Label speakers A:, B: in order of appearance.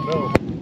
A: don't know.